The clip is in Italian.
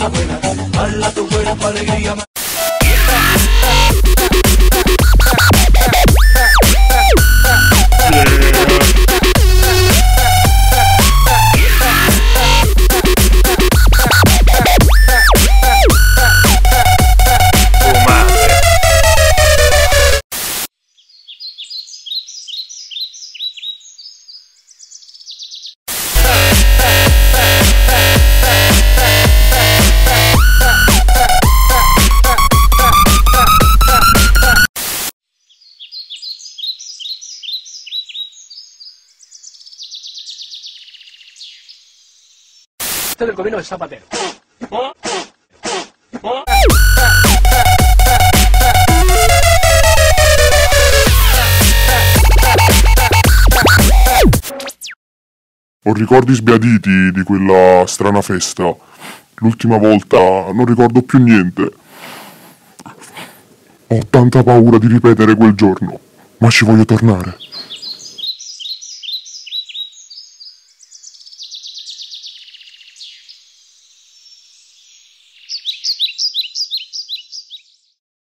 cosa buena, balla tu cuerpo. Este del gobierno de Zapatero. Ho ricordi sbiaditi di quella strana festa. L'ultima volta non ricordo più niente. Ho tanta paura di ripetere quel giorno, ma ci voglio tornare.